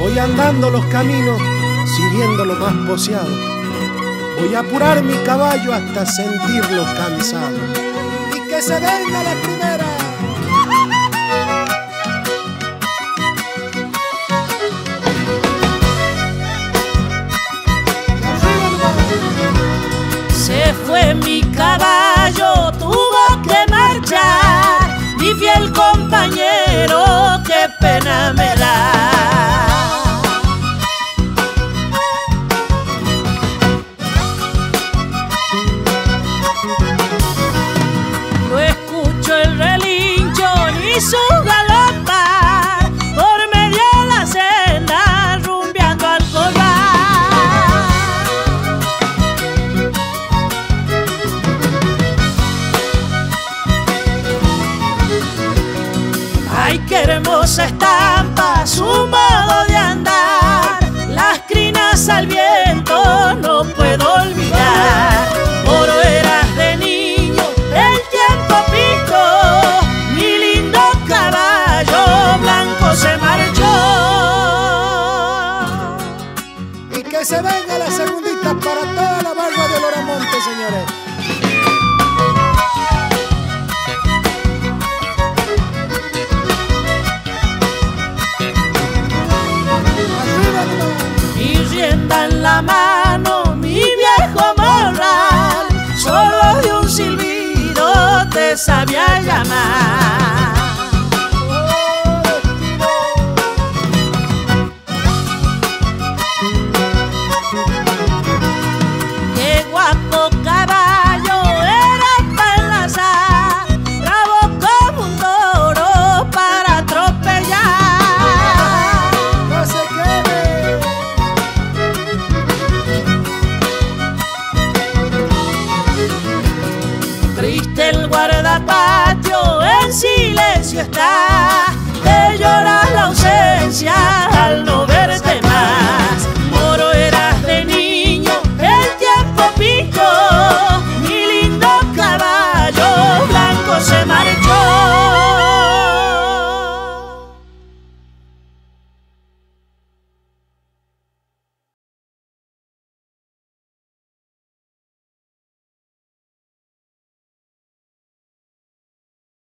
Voy andando los caminos, siguiendo lo más poseado. Voy a apurar mi caballo hasta sentirlo cansado. Y que se venga la primera. Su galopar por medio de la senda rumbeando al corral. Ay, qué hermosa estampa, se venga la segundita para toda la barba de Loramonte, señores. Y rienda en la mano el guarda.